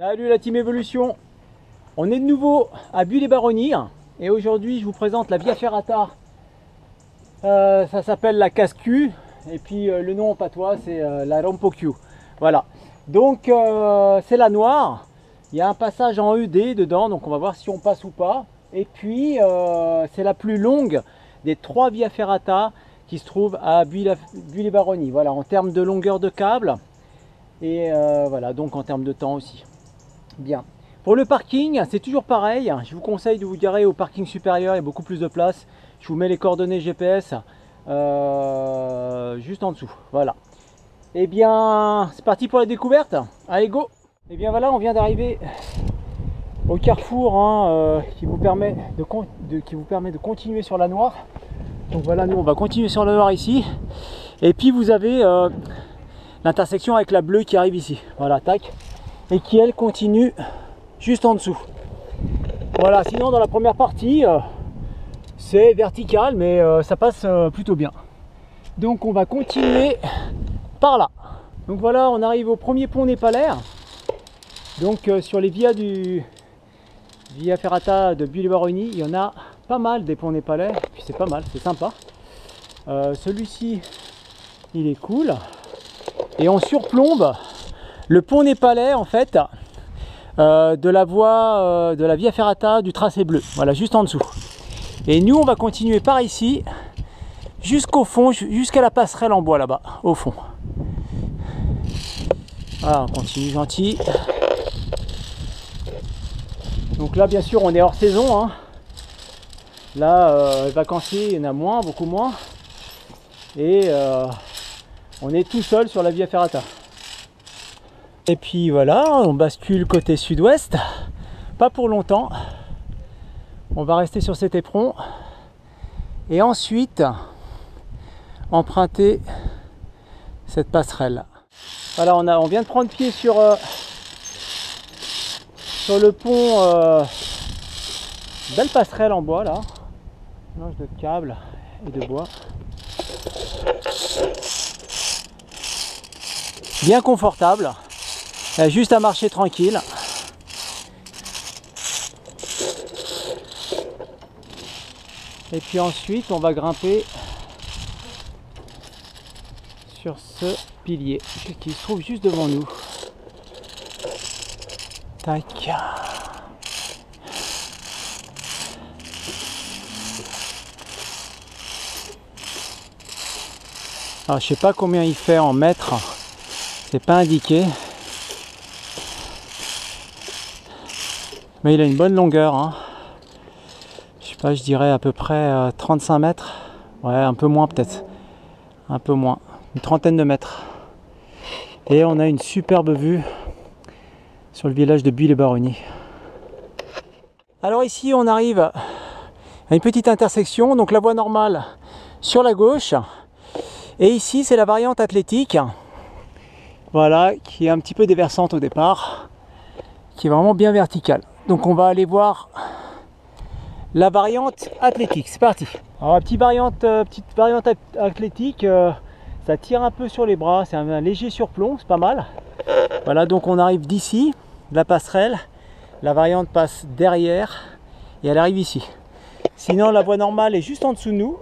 Salut la team Evolution On est de nouveau à Bulle-les-Baronnies et aujourd'hui je vous présente la Via Ferrata. Euh, ça s'appelle la Cascu et puis euh, le nom en patois c'est euh, la Rompocchio. Voilà. Donc c'est la noire. Il y a un passage en ED dedans donc on va voir si on passe ou pas. Et puis c'est la plus longue des trois Via Ferrata qui se trouvent à Bulle-les-Baronnies. Voilà en termes de longueur de câble et voilà donc en termes de temps aussi. Bien. Pour le parking, c'est toujours pareil. Je vous conseille de vous garer au parking supérieur, il y a beaucoup plus de place. Je vous mets les coordonnées GPS euh, juste en dessous. Voilà. Et eh bien, c'est parti pour la découverte. Allez, go Et eh bien voilà, on vient d'arriver au carrefour hein, euh, qui, vous permet de, continuer sur la noire. Donc voilà, nous on va continuer sur la noire ici. Et puis vous avez euh, l'intersection avec la bleue qui arrive ici. Voilà, tac et qui elle continue juste en dessous. Voilà, sinon dans la première partie, euh, c'est vertical, mais euh, ça passe euh, plutôt bien. Donc on va continuer par là. Donc voilà, on arrive au premier pont népalaire. Donc sur les vias du Via Ferrata de Bulle-Baroni, il y en a pas mal des ponts népalais. Puis c'est pas mal, c'est sympa. Celui-ci, il est cool. Et on surplombe le pont népalais en fait euh, de la voie euh, de la Via Ferrata du tracé bleu, voilà juste en dessous. Et nous on va continuer par ici jusqu'au fond, jusqu'à la passerelle en bois là-bas, au fond. Voilà, on continue gentil. Donc là bien sûr on est hors saison. Hein. Là, euh, vacanciers, il y en a moins, beaucoup moins. Et on est tout seul sur la Via Ferrata. Et puis voilà, on bascule côté sud-ouest. Pas pour longtemps. On va rester sur cet éperon. Et ensuite, emprunter cette passerelle. Voilà, on, vient de prendre pied sur, euh, le pont. Euh, belle passerelle en bois là. Mélange de câbles et de bois. Bien confortable juste à marcher tranquille. Et puis ensuite, on va grimper sur ce pilier qui se trouve juste devant nous. Tac. Alors, je sais pas combien il fait en mètres, c'est pas indiqué. Mais il a une bonne longueur. Hein. Je sais pas, je dirais à peu près 35 euh, mètres. Ouais, un peu moins peut-être. Un peu moins. Une trentaine de mètres. Et on a une superbe vue sur le village de Bulle-les-Baronnies. Alors ici, on arrive à une petite intersection. Donc la voie normale sur la gauche. Et ici, c'est la variante athlétique. Voilà, qui est un petit peu déversante au départ. Qui est vraiment bien verticale. Donc on va aller voir la variante athlétique. C'est parti. Alors la petite variante, euh, petite variante athlétique, euh, ça tire un peu sur les bras, c'est un, léger surplomb, c'est pas mal. Voilà, donc on arrive d'ici, la passerelle. La variante passe derrière et elle arrive ici. Sinon la voie normale est juste en dessous de nous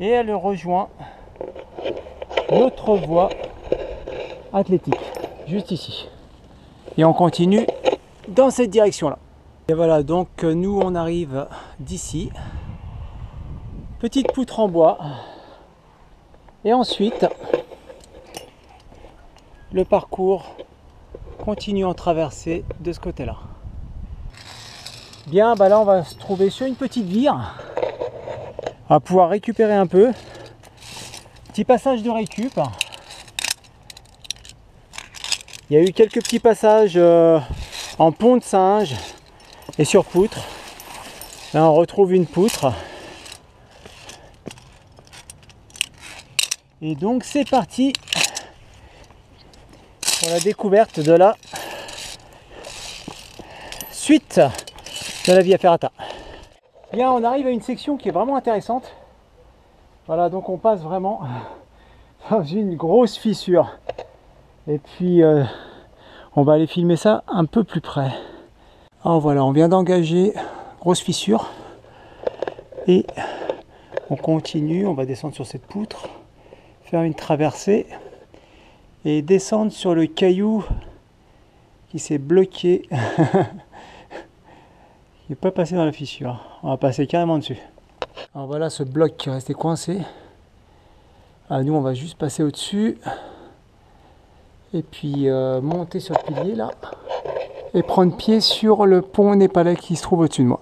et elle rejoint notre voie athlétique, juste ici. Et on continue dans cette direction là. Et voilà, donc euh, nous on arrive d'ici. Petite poutre en bois. Et ensuite, le parcours continue en traversée de ce côté-là. Bien, bah là on va se trouver sur une petite vire. Va pouvoir récupérer un peu. Petit passage de récup. Il y a eu quelques petits passages euh, en pont de singe et sur poutre. Là on retrouve une poutre. Et donc c'est parti pour la découverte de la suite de la Via Ferrata. Bien, on arrive à une section qui est vraiment intéressante. Voilà, donc on passe vraiment dans une grosse fissure. Et puis euh, On va aller filmer ça un peu plus près. Alors voilà, on vient d'engager grosse fissure. Et on continue, on va descendre sur cette poutre, faire une traversée et descendre sur le caillou qui s'est bloqué. Il n'est pas passé dans la fissure. On va passer carrément dessus. Alors voilà ce bloc qui est resté coincé. Ah, nous on va juste passer au-dessus. Et puis euh, monter sur le pilier là. Et prendre pied sur le pont népalais qui se trouve au-dessus de moi.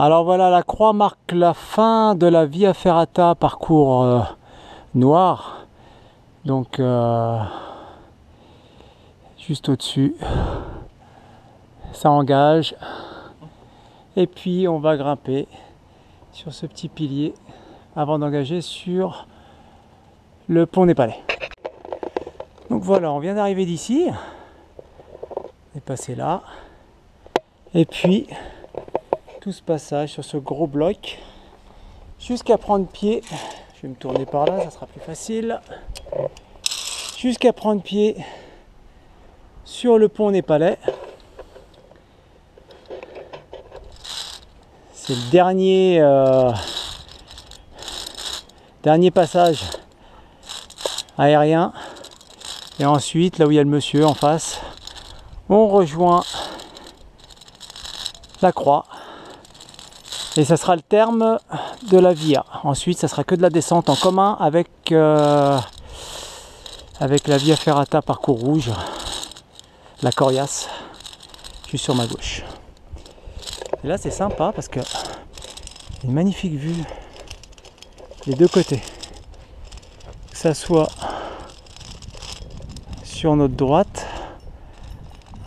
Alors voilà, la croix marque la fin de la Via Ferrata, parcours euh, noir. Donc, euh, juste au-dessus, ça engage. Et puis, on va grimper sur ce petit pilier avant d'engager sur le pont népalais. Donc voilà, on vient d'arriver d'ici. On est passé là. Et puis, tout ce passage sur ce gros bloc jusqu'à prendre pied je vais me tourner par là, ça sera plus facile. Jusqu'à prendre pied sur le pont népalais. C'est le dernier, euh, dernier passage aérien. Et ensuite, là où il y a le monsieur en face, on rejoint la croix et ça sera le terme de la via. Ensuite, ça sera que de la descente en commun avec, euh, avec la via ferrata parcours rouge, la coriace, juste sur ma gauche. Et là, c'est sympa parce que une magnifique vue des deux côtés. Que ça soit sur notre droite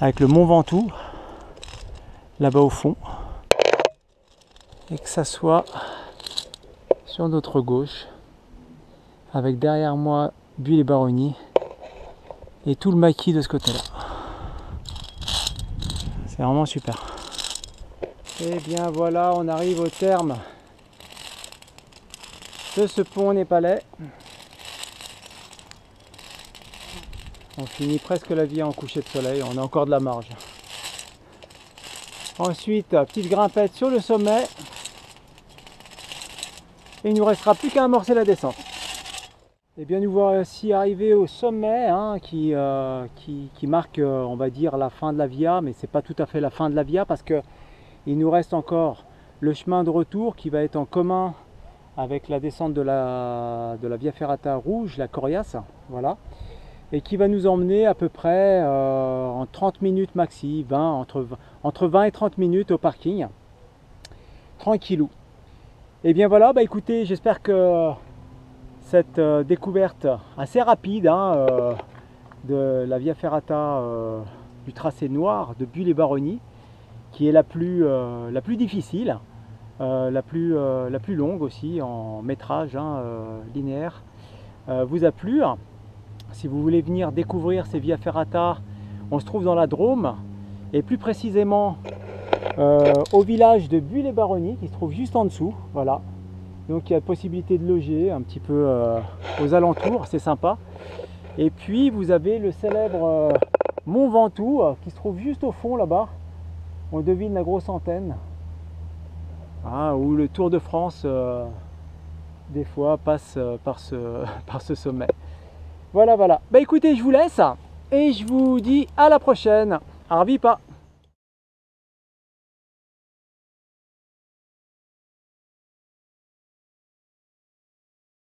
avec le mont Ventoux là-bas au fond. Et que ça soit sur notre gauche avec derrière moi Bulle et Baronnie et tout le maquis de ce côté là c'est vraiment super. Et bien voilà on arrive au terme de ce pont népalais on finit presque la vie en coucher de soleil on a encore de la marge. Ensuite petite grimpette sur le sommet. Et il ne nous restera plus qu'à amorcer la descente. Et eh bien nous voici arrivés au sommet hein, qui, euh, qui, marque euh, on va dire la fin de la via mais c'est pas tout à fait la fin de la via parce que il nous reste encore le chemin de retour qui va être en commun avec la descente de la, de la via ferrata rouge, la coriace, voilà, et qui va nous emmener à peu près euh, en 30 minutes maxi, 20, entre, entre 20 et 30 minutes au parking, tranquillou. Et eh bien voilà, bah écoutez, j'espère que cette euh, découverte assez rapide hein, euh, de la Via Ferrata du tracé noir de Bulle et Baronnie, qui est la plus, la plus difficile, la, plus, la plus longue aussi en métrage hein, linéaire, vous a plu. Si vous voulez venir découvrir ces Via Ferrata, on se trouve dans la Drôme, et plus précisément euh, au village de Bulle et Baronnie qui se trouve juste en dessous. Voilà. Donc il y a possibilité de loger un petit peu euh, aux alentours, c'est sympa. Et puis vous avez le célèbre euh, Mont Ventoux qui se trouve juste au fond là-bas. On devine la grosse antenne. Ah, où le Tour de France des fois passe par ce sommet. Voilà, voilà. Bah écoutez, je vous laisse et je vous dis à la prochaine. Arvipa